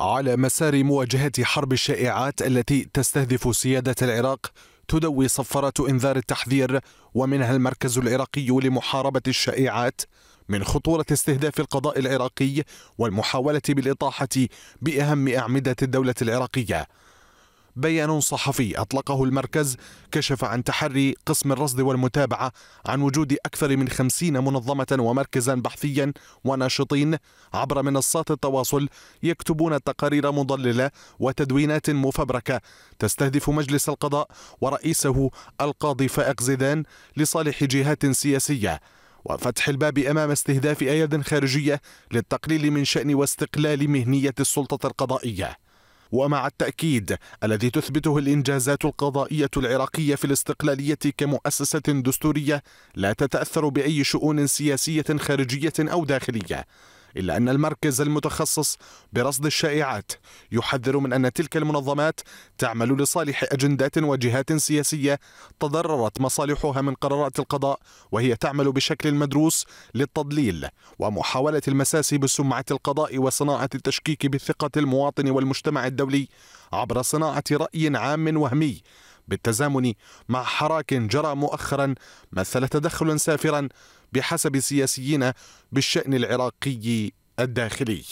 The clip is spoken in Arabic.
على مسار مواجهة حرب الشائعات التي تستهدف سيادة العراق تدوي صفارات إنذار التحذير ومنها المركز العراقي لمحاربة الشائعات من خطورة استهداف القضاء العراقي والمحاولة بالإطاحة بأهم أعمدة الدولة العراقية. بيان صحفي أطلقه المركز كشف عن تحري قسم الرصد والمتابعة عن وجود أكثر من خمسين منظمة ومركزا بحثيا وناشطين. عبر منصات التواصل يكتبون تقارير مضللة وتدوينات مفبركة تستهدف مجلس القضاء ورئيسه القاضي فائق زيدان لصالح جهات سياسية. وفتح الباب أمام استهداف أياد خارجية للتقليل من شأن واستقلال مهنية السلطة القضائية. ومع التأكيد الذي تثبته الإنجازات القضائية العراقية في الاستقلالية كمؤسسة دستورية لا تتأثر بأي شؤون سياسية خارجية أو داخلية. إلا أن المركز المتخصص برصد الشائعات يحذر من أن تلك المنظمات تعمل لصالح أجندات وجهات سياسية تضررت مصالحها من قرارات القضاء وهي تعمل بشكل مدروس للتضليل ومحاولة المساس بسمعة القضاء وصناعة التشكيك بثقة المواطن والمجتمع الدولي عبر صناعة رأي عام وهمي بالتزامن مع حراك جرى مؤخرا مثل تدخلا سافرا بحسب سياسيين بالشأن العراقي الداخلي.